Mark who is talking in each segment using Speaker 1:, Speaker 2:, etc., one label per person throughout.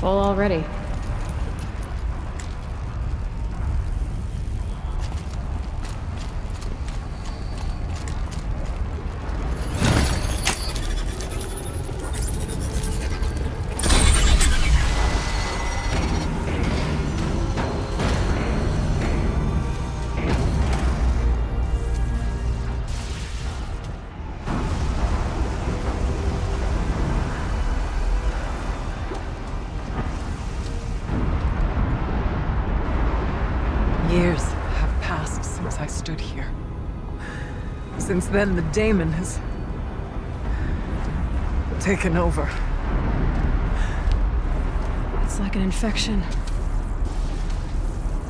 Speaker 1: Full already.
Speaker 2: Since then, the daemon has... taken over.
Speaker 1: It's like an infection.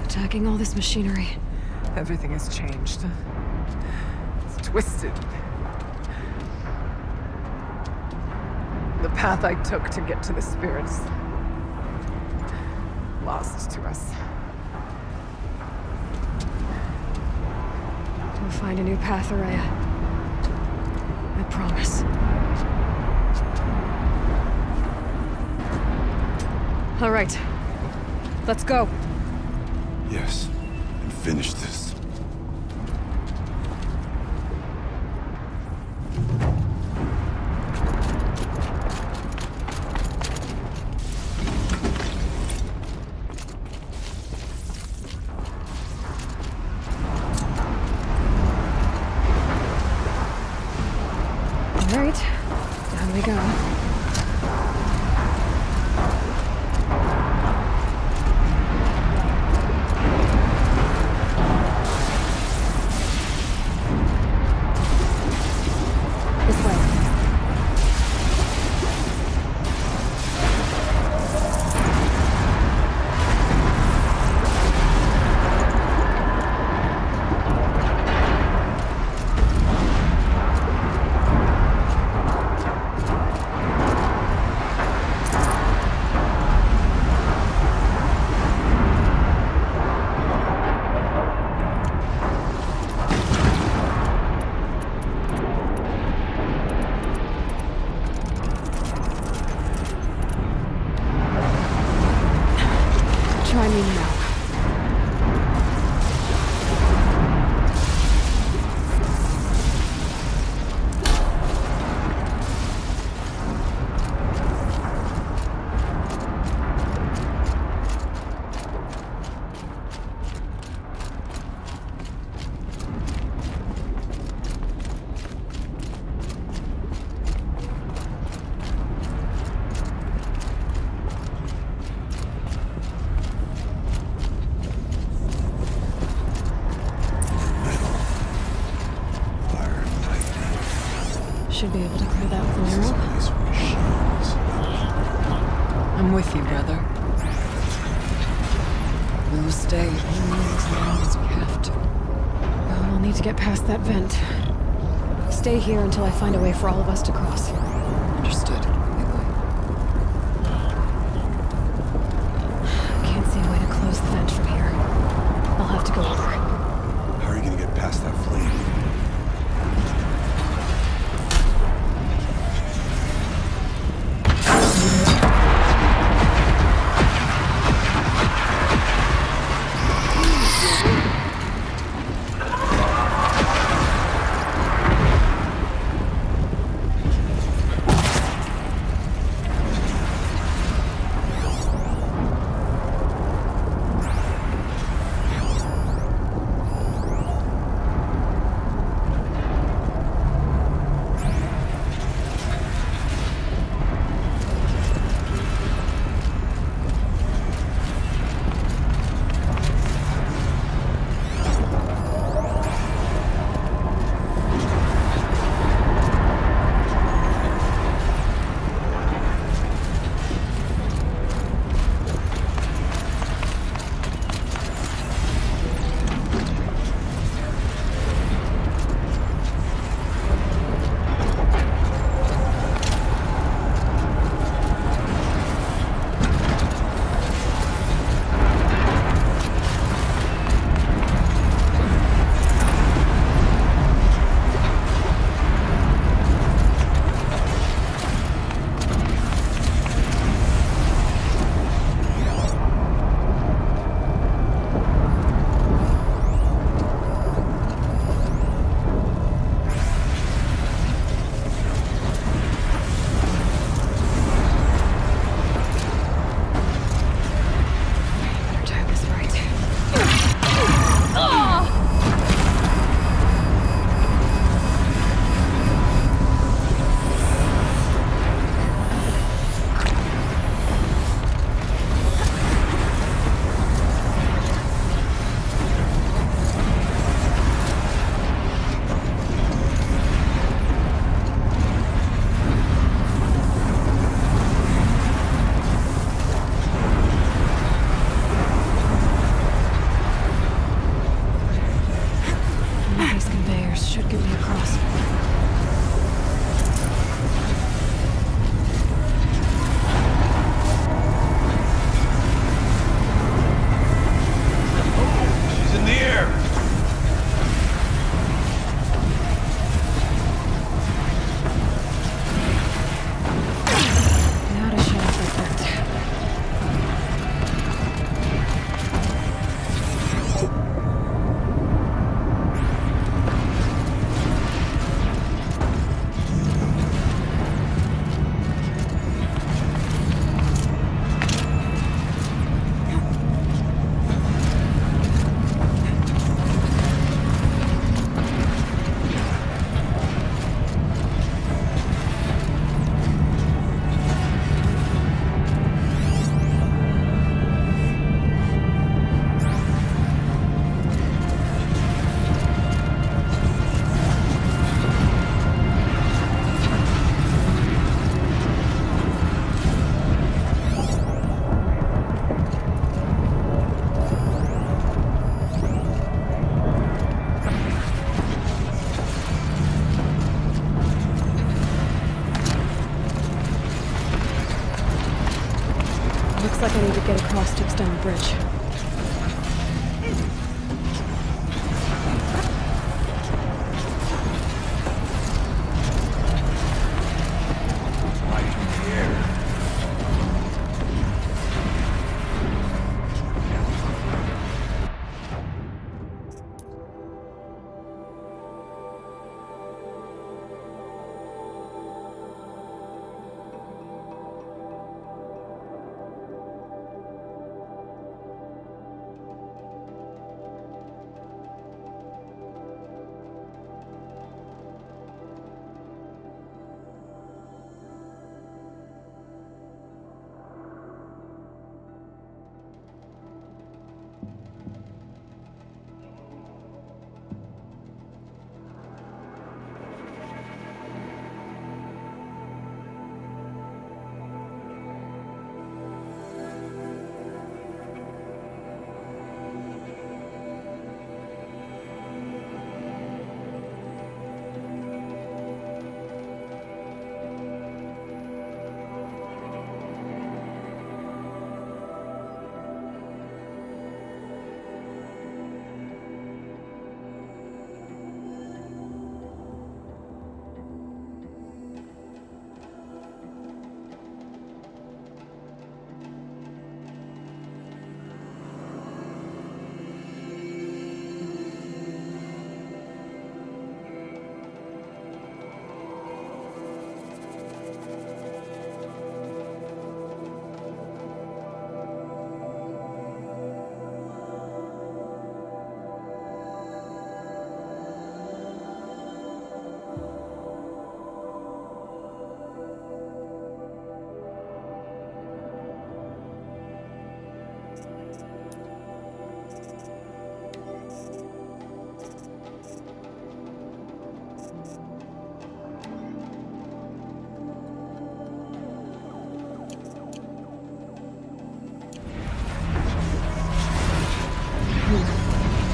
Speaker 1: Attacking all this machinery.
Speaker 2: Everything has changed. It's twisted. The path I took to get to the spirits... lost to us.
Speaker 1: We'll find a new path, Ourea. I promise. All right. Let's go.
Speaker 3: Yes, and finish this.
Speaker 2: I'm with you, brother. We'll stay only as long as we have to.
Speaker 1: Well, we'll need to get past that vent. Stay here until I find a way for all of us to cross. Stone Bridge.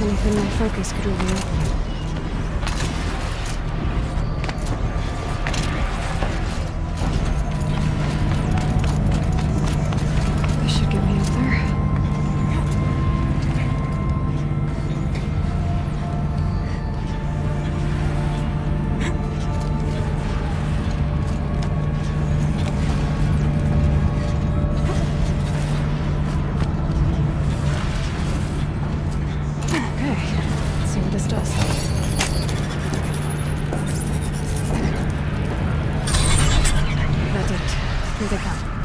Speaker 1: anything my focus could reveal. 你在看。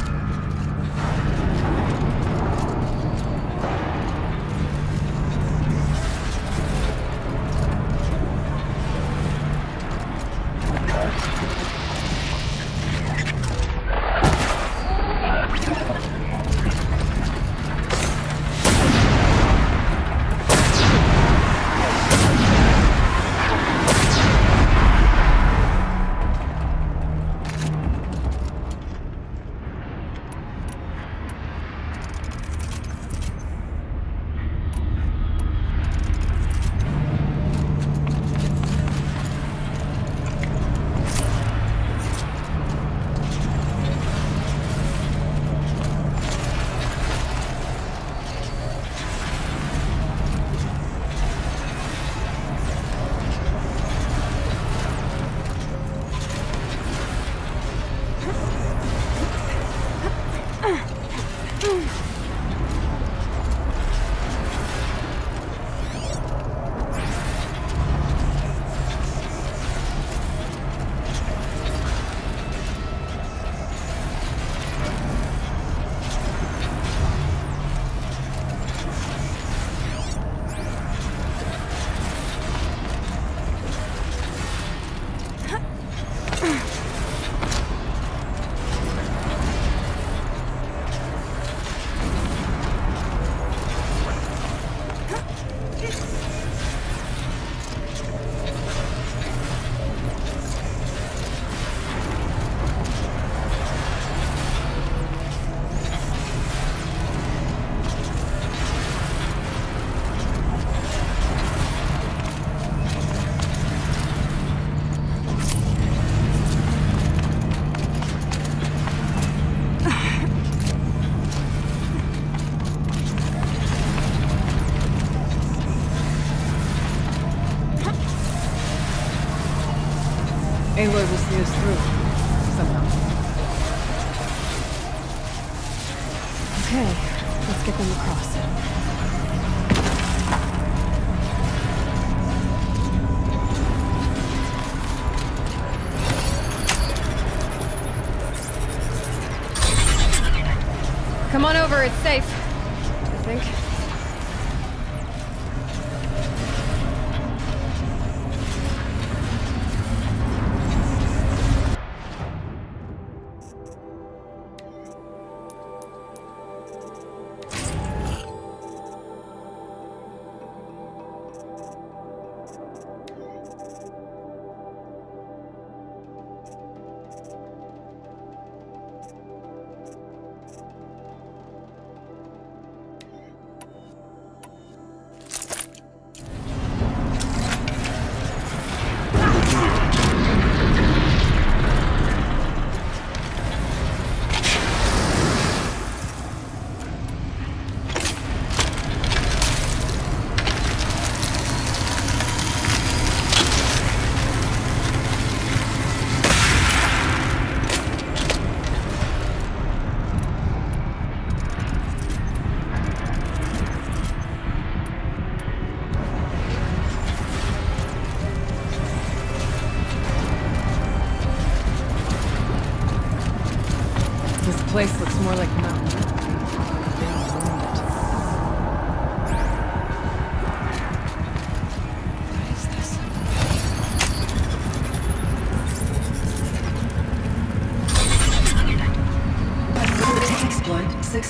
Speaker 1: Think.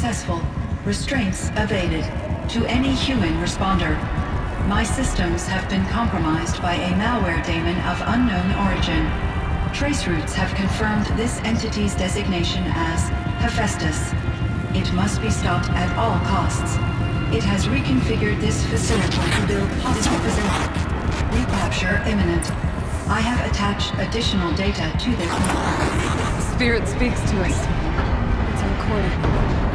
Speaker 4: Successful. Restraints evaded. To any human responder. My systems have been compromised by a malware daemon of unknown origin. Trace routes have confirmed this entity's designation as Hephaestus. It must be stopped at all costs. It has reconfigured this facility to build hostile facility. Recapture imminent. I have attached additional data to this.
Speaker 2: Spirit speaks to us.
Speaker 1: It's a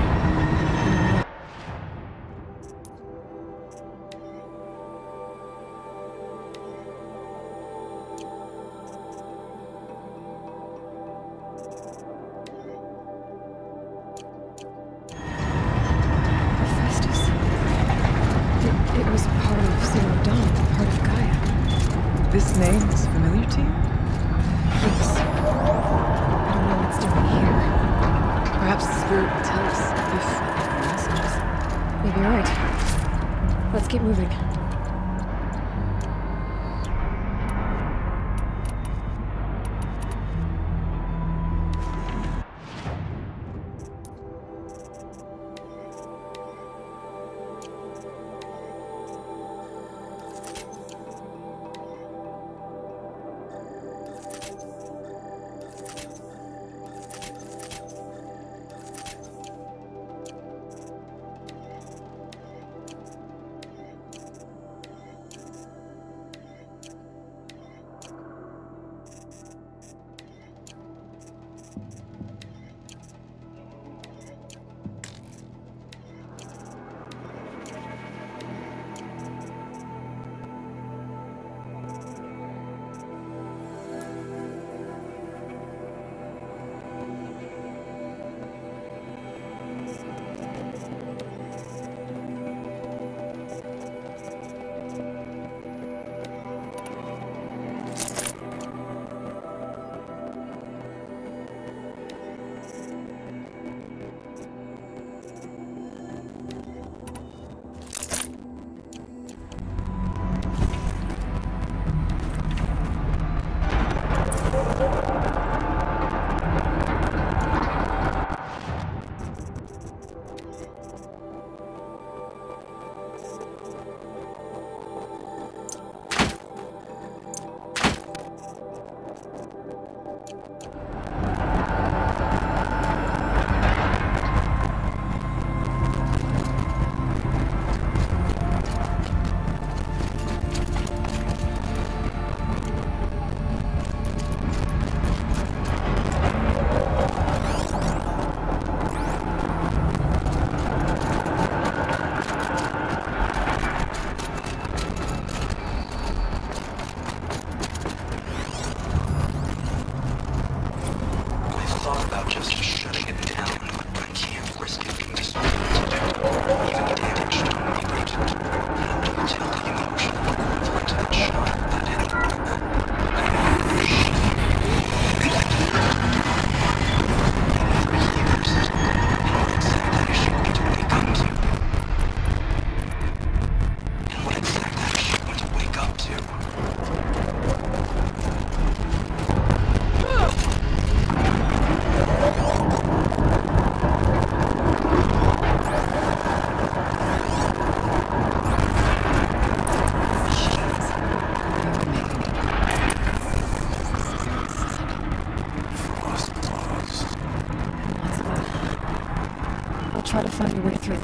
Speaker 1: find a way through.